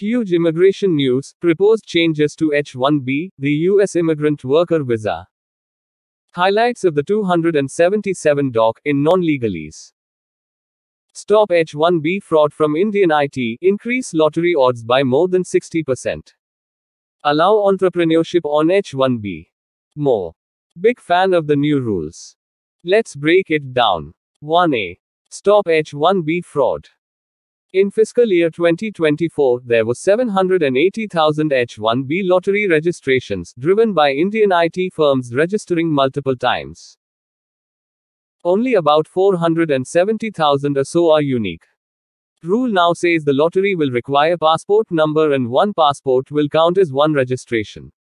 Huge immigration news proposed changes to H 1B, the U.S. immigrant worker visa. Highlights of the 277 doc in non legalese. Stop H 1B fraud from Indian IT, increase lottery odds by more than 60%. Allow entrepreneurship on H 1B. More. Big fan of the new rules. Let's break it down. 1A. Stop H 1B fraud. In fiscal year 2024, there were 780,000 H1B lottery registrations, driven by Indian IT firms registering multiple times. Only about 470,000 or so are unique. Rule now says the lottery will require passport number and one passport will count as one registration.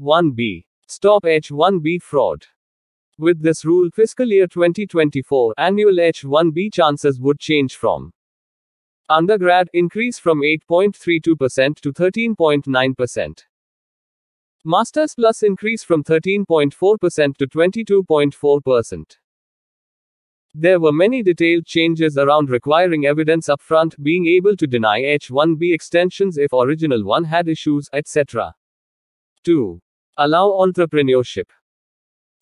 1b. Stop H1B fraud. With this rule, fiscal year 2024 annual H1B chances would change from undergrad increase from 8.32% to 13.9%. Masters plus increase from 13.4% to 22.4%. There were many detailed changes around requiring evidence upfront, being able to deny H1B extensions if original one had issues, etc. 2. Allow entrepreneurship.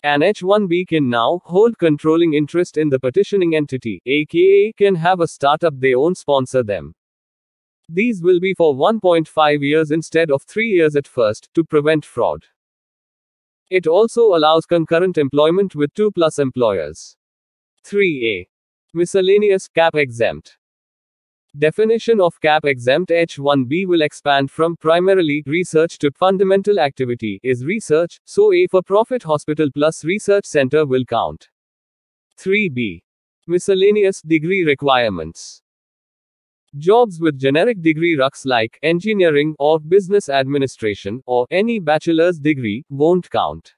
An H1B can now hold controlling interest in the petitioning entity, aka can have a startup they own sponsor them. These will be for 1.5 years instead of 3 years at first, to prevent fraud. It also allows concurrent employment with 2 plus employers. 3a. Miscellaneous cap exempt. Definition of cap exempt H1B will expand from primarily research to fundamental activity is research, so a for profit hospital plus research center will count. 3b. Miscellaneous degree requirements. Jobs with generic degree reqs like engineering or business administration or any bachelor's degree won't count.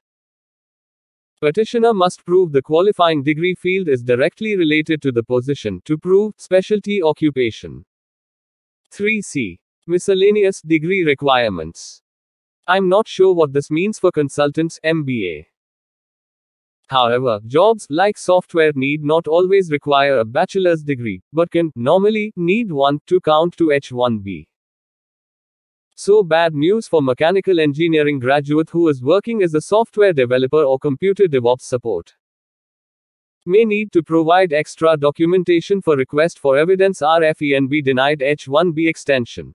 Petitioner must prove the qualifying degree field is directly related to the position to prove specialty occupation. 3c. Miscellaneous degree requirements. I'm not sure what this means for consultants, MBA. However, jobs like software need not always require a bachelor's degree, but can normally need one to count to H1B. So bad news for mechanical engineering graduate who is working as a software developer or computer DevOps support. May need to provide extra documentation for request for evidence RFE and be denied H1B extension.